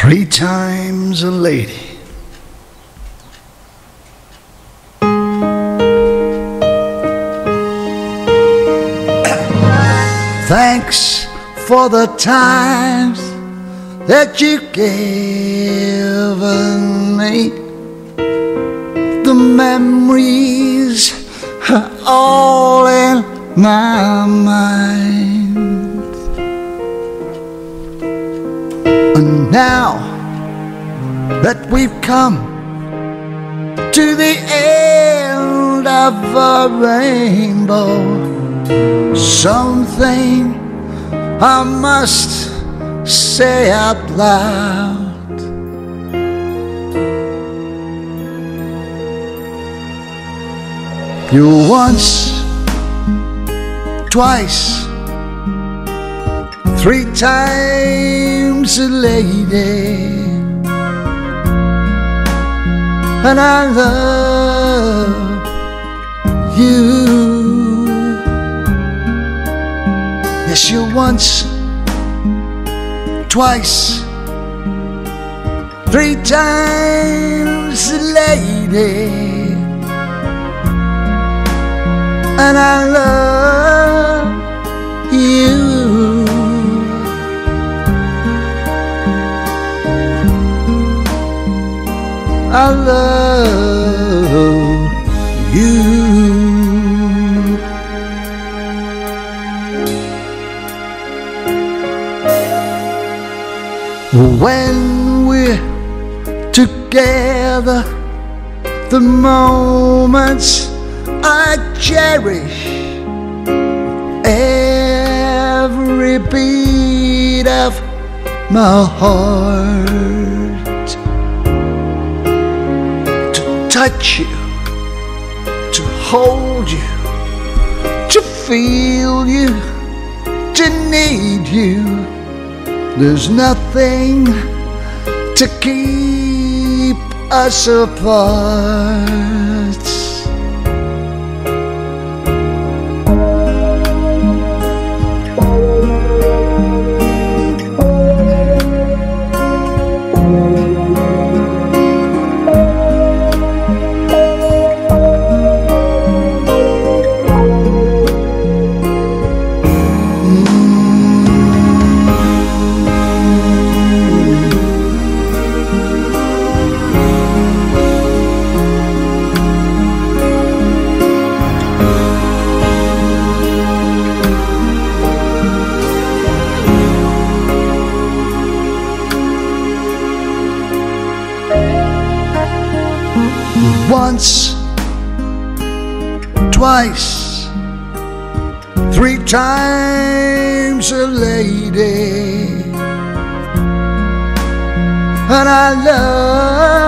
Three times a lady. Thanks for the times that you've given me. The memories are all in my mind. Now that we've come to the end of a rainbow, something I must say out loud. You once, twice, three times a lady, and I love you. Yes, you once, twice, three times a lady, and I love I love you. When we're together, the moments I cherish, every beat of my heart touch you, to hold you, to feel you, to need you. There's nothing to keep us apart. Once, twice, three times a lady, and I love